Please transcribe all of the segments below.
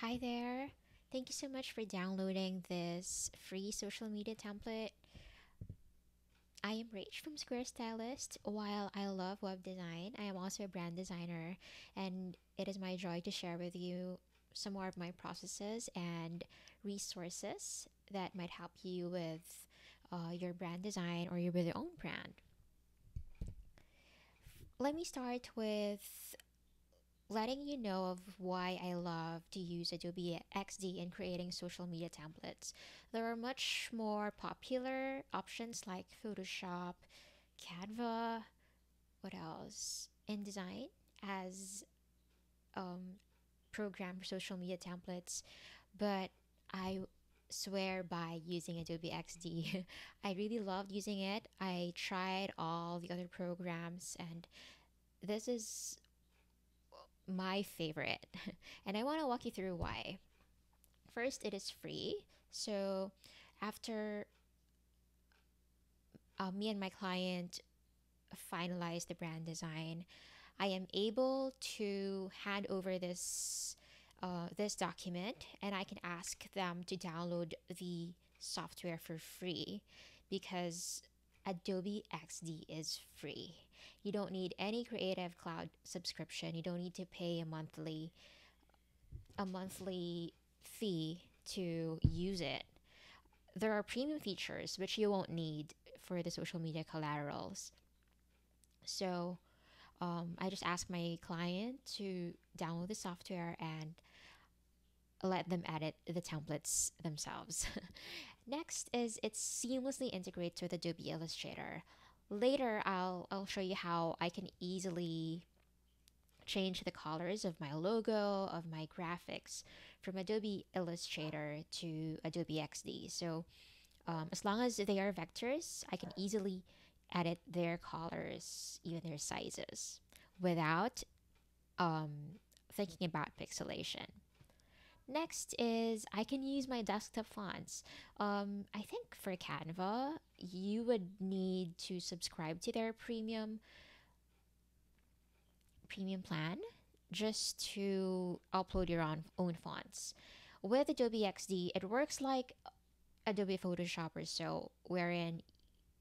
Hi there. Thank you so much for downloading this free social media template. I am Rach from Squarestylist. While I love web design, I am also a brand designer, and it is my joy to share with you some more of my processes and resources that might help you with uh, your brand design or your, with your own brand. Let me start with letting you know of why I love to use Adobe XD in creating social media templates. There are much more popular options like Photoshop, Canva, what else? InDesign as um, program for social media templates, but I swear by using Adobe XD. I really loved using it. I tried all the other programs and this is my favorite. and I want to walk you through why. First, it is free. So, after uh, me and my client finalize the brand design, I am able to hand over this uh, this document, and I can ask them to download the software for free because Adobe XD is free. You don't need any Creative Cloud subscription. You don't need to pay a monthly a monthly fee to use it. There are premium features which you won't need for the social media collaterals. So um, I just ask my client to download the software and let them edit the templates themselves. Next is it seamlessly integrates with Adobe Illustrator. Later, I'll, I'll show you how I can easily change the colors of my logo, of my graphics from Adobe Illustrator to Adobe XD. So um, as long as they are vectors, I can easily edit their colors, even their sizes, without um, thinking about pixelation. Next is I can use my desktop fonts. Um, I think for Canva, you would need to subscribe to their premium premium plan just to upload your own, own fonts. With Adobe XD, it works like Adobe Photoshop or so, wherein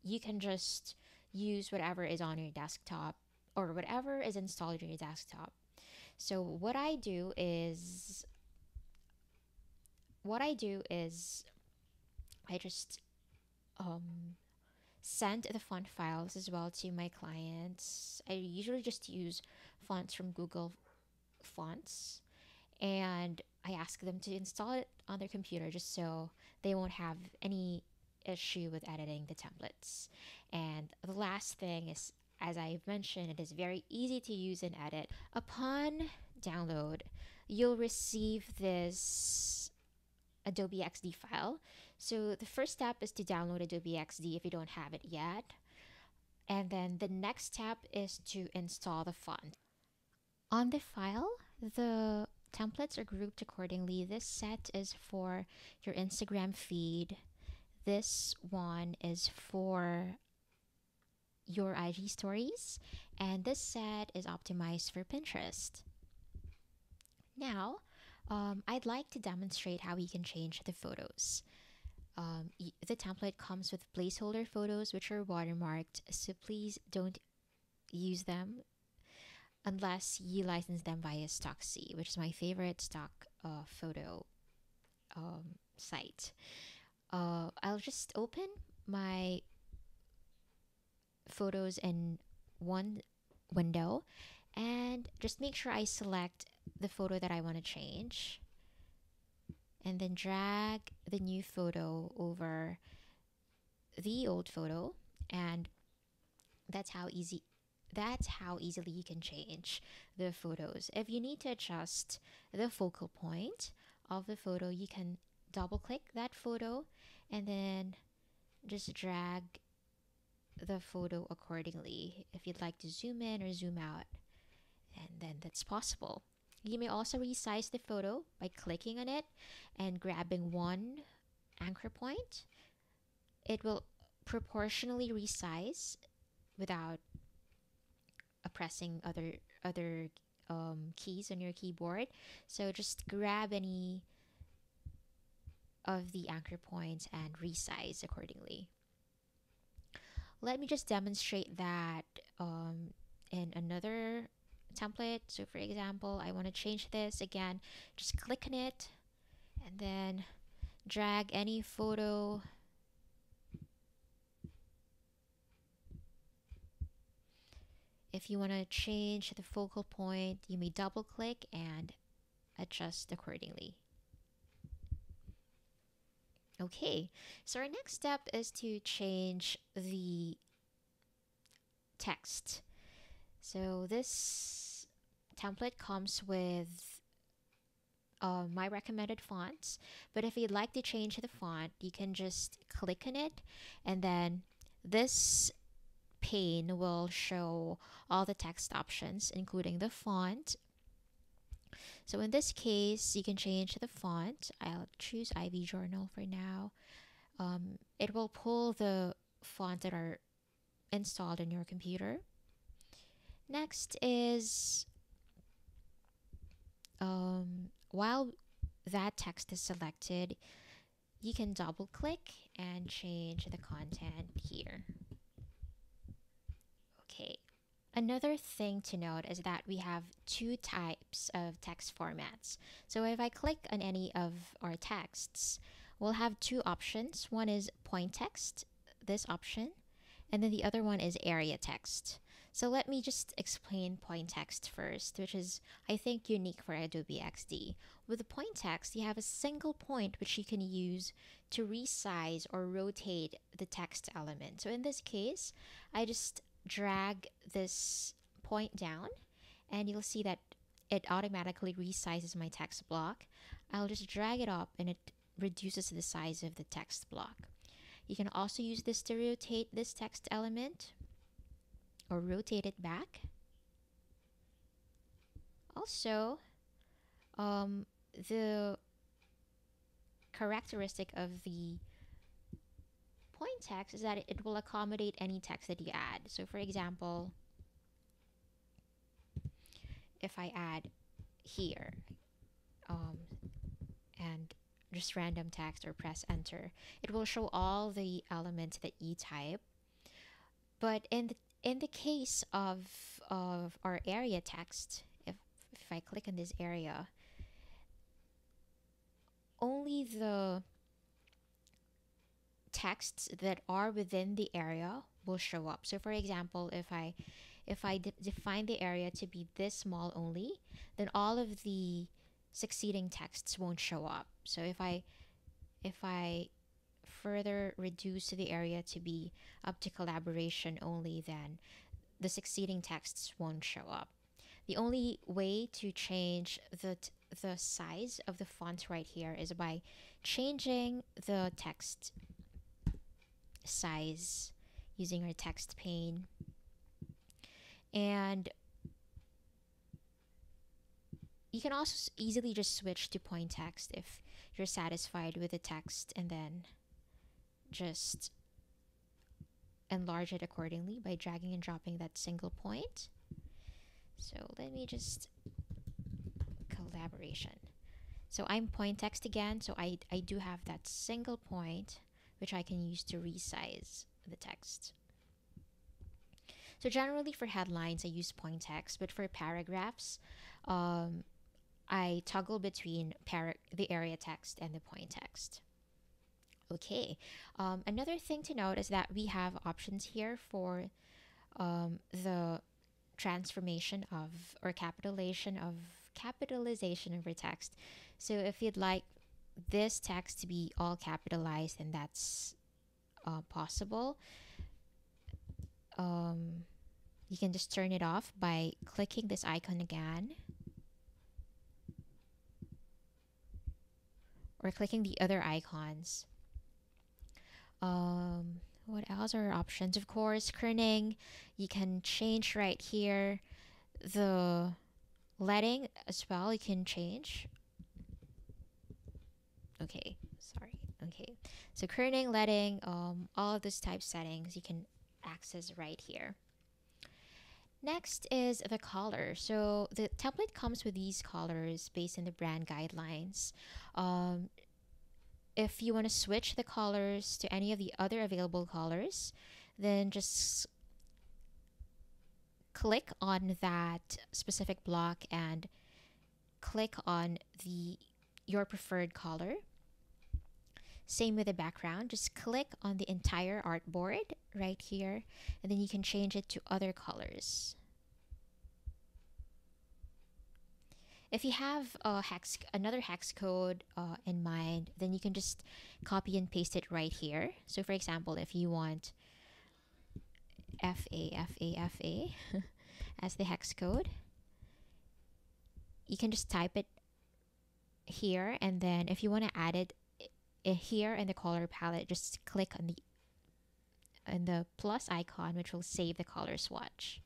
you can just use whatever is on your desktop or whatever is installed on your desktop. So what I do is what I do is I just um, send the font files as well to my clients. I usually just use fonts from Google Fonts and I ask them to install it on their computer just so they won't have any issue with editing the templates. And the last thing is, as I've mentioned, it is very easy to use and edit. Upon download, you'll receive this Adobe XD file. So the first step is to download Adobe XD if you don't have it yet. And then the next step is to install the font. On the file, the templates are grouped accordingly. This set is for your Instagram feed. This one is for your IG stories. And this set is optimized for Pinterest. Now, um, I'd like to demonstrate how we can change the photos. Um, the template comes with placeholder photos which are watermarked, so please don't use them unless you license them via Stocksy, which is my favorite stock uh, photo um, site. Uh, I'll just open my photos in one window and just make sure I select the photo that I want to change and then drag the new photo over the old photo and that's how easy that's how easily you can change the photos. If you need to adjust the focal point of the photo, you can double click that photo and then just drag the photo accordingly if you'd like to zoom in or zoom out and then that's possible. You may also resize the photo by clicking on it and grabbing one anchor point. It will proportionally resize without oppressing other other um, keys on your keyboard. So just grab any of the anchor points and resize accordingly. Let me just demonstrate that um, in another template. So for example, I want to change this again, just click on it and then drag any photo If you want to change the focal point, you may double click and adjust accordingly. Okay, so our next step is to change the text. So this template comes with uh, my recommended fonts, but if you'd like to change the font, you can just click on it and then this pane will show all the text options, including the font. So in this case, you can change the font. I'll choose Ivy Journal for now. Um, it will pull the fonts that are installed in your computer. Next is um, while that text is selected, you can double click and change the content here. Okay. Another thing to note is that we have two types of text formats. So if I click on any of our texts, we'll have two options. One is point text, this option, and then the other one is area text. So let me just explain point text first, which is, I think, unique for Adobe XD. With the point text, you have a single point which you can use to resize or rotate the text element. So in this case, I just drag this point down and you'll see that it automatically resizes my text block. I'll just drag it up and it reduces the size of the text block. You can also use this to rotate this text element or rotate it back. Also, um, the characteristic of the point text is that it will accommodate any text that you add. So for example, if I add here um, and just random text or press enter, it will show all the elements that you type. But in the, in the case of, of our area text, if, if I click on this area, only the texts that are within the area will show up. So for example, if I if I de define the area to be this small only, then all of the succeeding texts won't show up. So if I if I further reduce the area to be up to collaboration only, then the succeeding texts won't show up. The only way to change the the size of the font right here is by changing the text size using our text pane. And you can also easily just switch to point text if you're satisfied with the text and then just enlarge it accordingly by dragging and dropping that single point. So let me just collaboration. So I'm point text again, so I, I do have that single point which I can use to resize the text. So generally for headlines, I use point text, but for paragraphs, um, I toggle between the area text and the point text. Okay, um, another thing to note is that we have options here for um, the transformation of or capitalization of capitalization of your text. So if you'd like this text to be all capitalized and that's uh, possible, um, you can just turn it off by clicking this icon again or clicking the other icons. Um, what else are options? Of course, kerning. You can change right here the leading as well. You can change okay sorry okay so kerning leading um, all of these type settings you can access right here Next is the color. So the template comes with these colors based on the brand guidelines. Um, if you want to switch the colors to any of the other available colors, then just click on that specific block and click on the your preferred color. Same with the background, just click on the entire artboard right here and then you can change it to other colors. If you have a hex, another hex code uh, in mind, then you can just copy and paste it right here. So for example, if you want FA, as the hex code, you can just type it here and then if you want to add it here in the color palette just click on the on the plus icon which will save the color swatch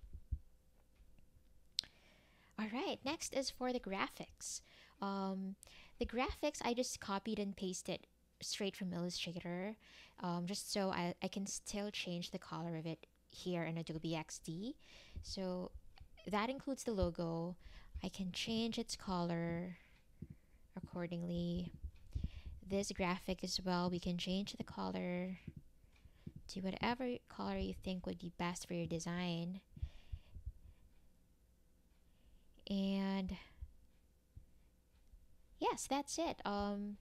all right next is for the graphics um, the graphics I just copied and pasted straight from Illustrator um, just so I, I can still change the color of it here in Adobe XD so that includes the logo I can change its color accordingly. This graphic as well, we can change the color to whatever color you think would be best for your design. And yes, that's it. Um,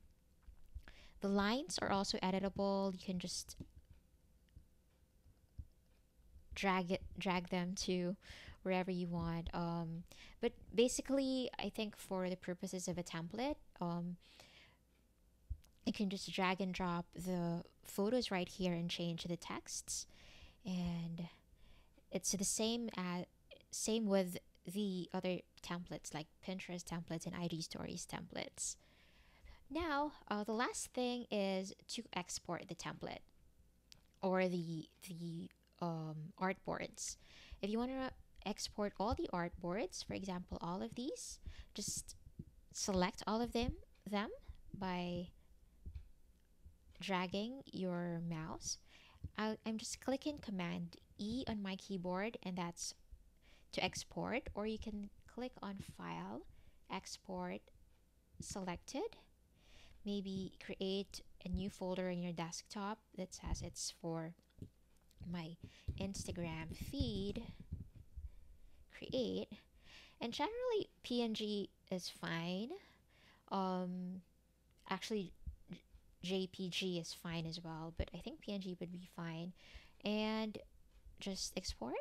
the lines are also editable. You can just drag it, drag them to wherever you want. Um, but basically, I think for the purposes of a template, um, you can just drag and drop the photos right here and change the texts. And it's the same as same with the other templates like Pinterest templates and IG Stories templates. Now, uh, the last thing is to export the template or the the um, artboards. If you want to export all the artboards, for example, all of these, just select all of them, them by dragging your mouse. i am just clicking Command E on my keyboard and that's to export or you can click on File, Export, Selected. Maybe create a new folder in your desktop that says it's for my Instagram feed create. And generally, PNG is fine. Um, actually, JPG is fine as well, but I think PNG would be fine. And just export.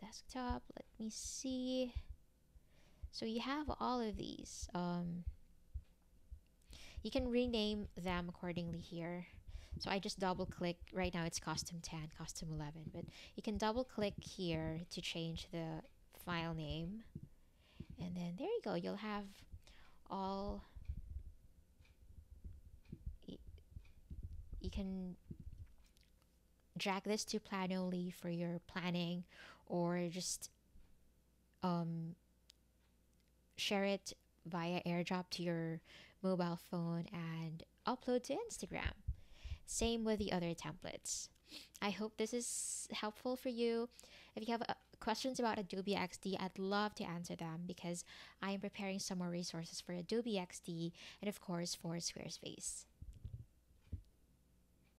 Desktop, let me see. So you have all of these. Um, you can rename them accordingly here. So I just double click, right now it's custom 10, custom 11, but you can double click here to change the file name. And then there you go, you'll have all, you can drag this to Planoly for your planning or just um, share it via airdrop to your mobile phone and upload to Instagram. Same with the other templates. I hope this is helpful for you. If you have uh, questions about Adobe XD, I'd love to answer them because I am preparing some more resources for Adobe XD and, of course, for Squarespace.